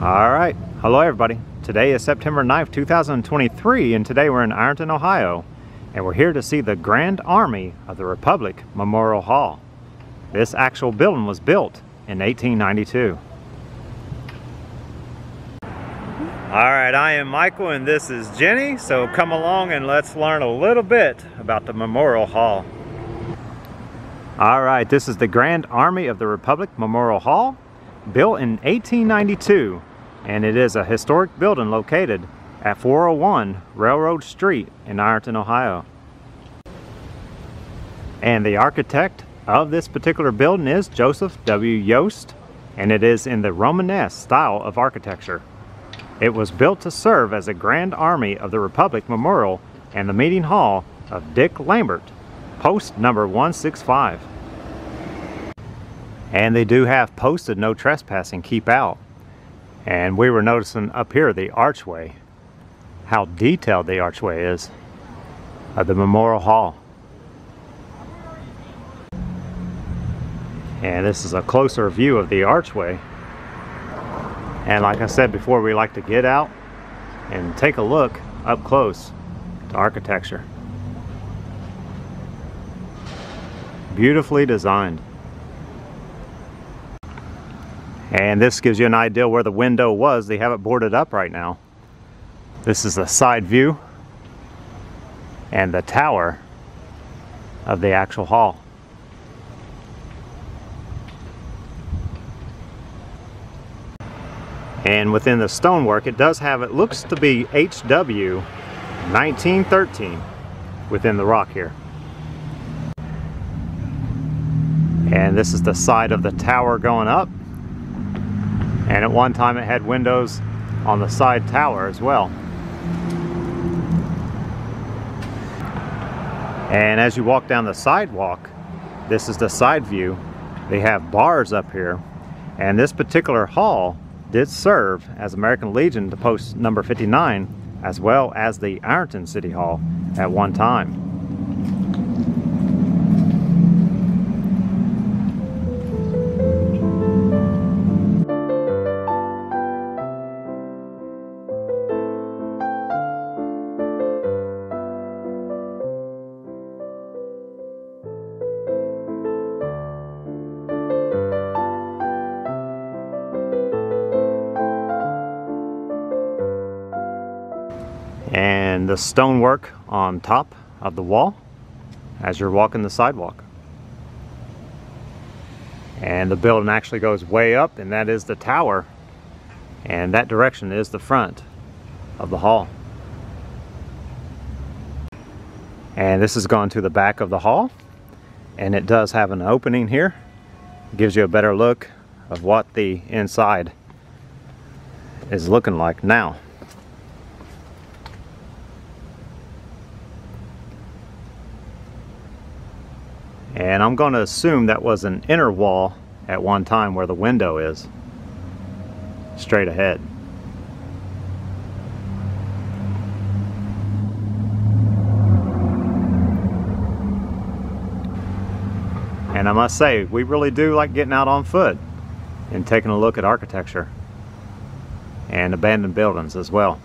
All right. Hello, everybody. Today is September 9th, 2023, and today we're in Ironton, Ohio, and we're here to see the Grand Army of the Republic Memorial Hall. This actual building was built in 1892. All right, I am Michael and this is Jenny, so come along and let's learn a little bit about the Memorial Hall. All right, this is the Grand Army of the Republic Memorial Hall, built in 1892 and it is a historic building located at 401 Railroad Street in Ironton, Ohio. And the architect of this particular building is Joseph W. Yost, and it is in the Romanesque style of architecture. It was built to serve as a Grand Army of the Republic Memorial and the meeting hall of Dick Lambert, post number 165. And they do have posted no trespassing, keep out. And we were noticing up here the archway, how detailed the archway is of the Memorial Hall. And this is a closer view of the archway. And like I said before, we like to get out and take a look up close to architecture. Beautifully designed. And this gives you an idea where the window was. They have it boarded up right now. This is the side view and the tower of the actual hall. And within the stonework, it does have, it looks to be HW 1913 within the rock here. And this is the side of the tower going up. And at one time it had windows on the side tower as well. And as you walk down the sidewalk, this is the side view. They have bars up here. And this particular hall did serve as American Legion to post number 59 as well as the Ironton City Hall at one time. The stonework on top of the wall as you're walking the sidewalk. And the building actually goes way up and that is the tower and that direction is the front of the hall. And this has gone to the back of the hall and it does have an opening here. It gives you a better look of what the inside is looking like now. And I'm going to assume that was an inner wall at one time where the window is. Straight ahead. And I must say, we really do like getting out on foot and taking a look at architecture and abandoned buildings as well.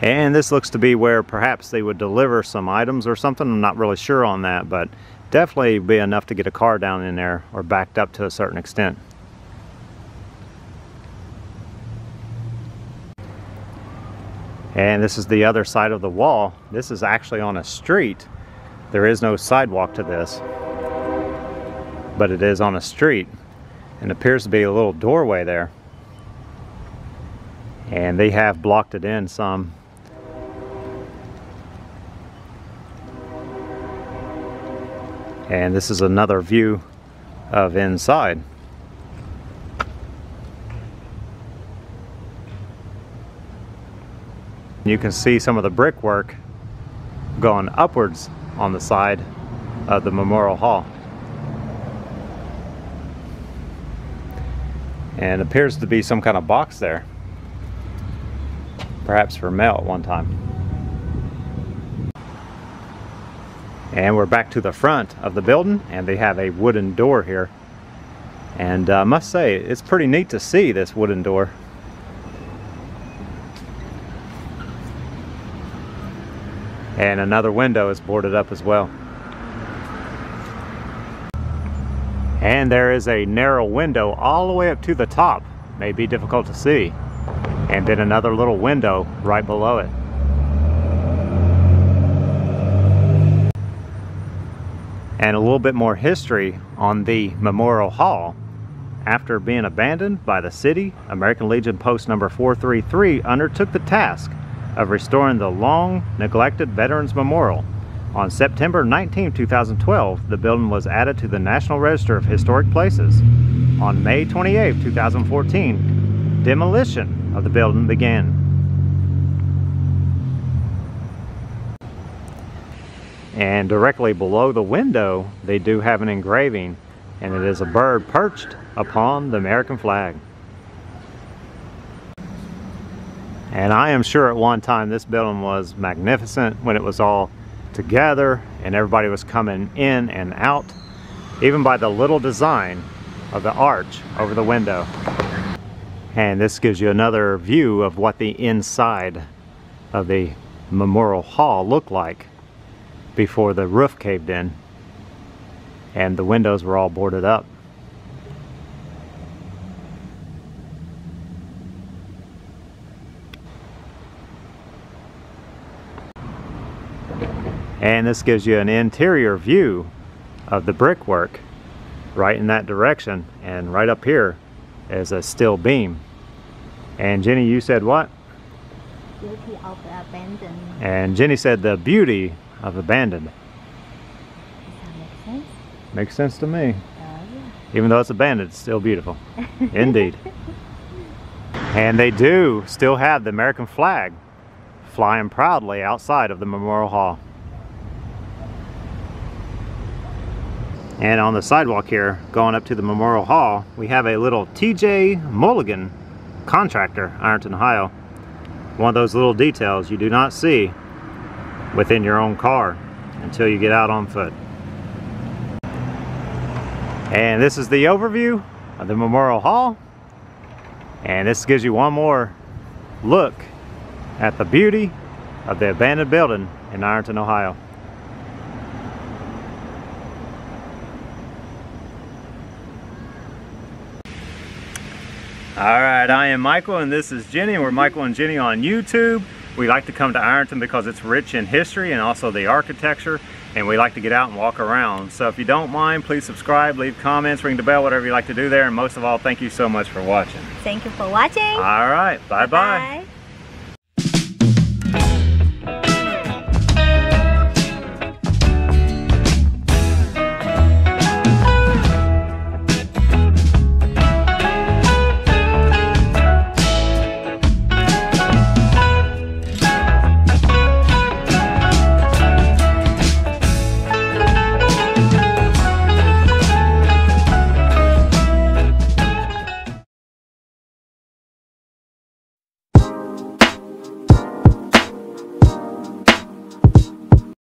And this looks to be where perhaps they would deliver some items or something. I'm not really sure on that, but definitely be enough to get a car down in there or backed up to a certain extent. And this is the other side of the wall. This is actually on a street. There is no sidewalk to this, but it is on a street and appears to be a little doorway there. And they have blocked it in some And this is another view of inside. You can see some of the brickwork going upwards on the side of the Memorial Hall. And appears to be some kind of box there. Perhaps for mail at one time. And we're back to the front of the building and they have a wooden door here. And I uh, must say, it's pretty neat to see this wooden door. And another window is boarded up as well. And there is a narrow window all the way up to the top. May be difficult to see. And then another little window right below it. And a little bit more history on the Memorial Hall. After being abandoned by the city, American Legion Post number 433 undertook the task of restoring the long neglected Veterans Memorial. On September 19, 2012, the building was added to the National Register of Historic Places. On May 28, 2014, demolition of the building began. And directly below the window, they do have an engraving, and it is a bird perched upon the American flag. And I am sure at one time this building was magnificent when it was all together and everybody was coming in and out, even by the little design of the arch over the window. And this gives you another view of what the inside of the Memorial Hall looked like before the roof caved in and the windows were all boarded up. And this gives you an interior view of the brickwork right in that direction. And right up here is a steel beam. And Jenny, you said what? Beauty of abandoned. And Jenny said the beauty of abandoned. Does that make sense? Makes sense to me. Oh, yeah. Even though it's abandoned, it's still beautiful. Indeed. And they do still have the American flag flying proudly outside of the Memorial Hall. And on the sidewalk here, going up to the Memorial Hall, we have a little TJ Mulligan contractor, Ironton, Ohio. One of those little details you do not see within your own car until you get out on foot. And this is the overview of the Memorial Hall. And this gives you one more look at the beauty of the abandoned building in Ironton, Ohio. All right, I am Michael and this is Jenny. We're Michael and Jenny on YouTube. We like to come to Ironton because it's rich in history and also the architecture and we like to get out and walk around. So if you don't mind, please subscribe, leave comments, ring the bell, whatever you like to do there. And most of all, thank you so much for watching. Thank you for watching. All right, bye-bye. Bye.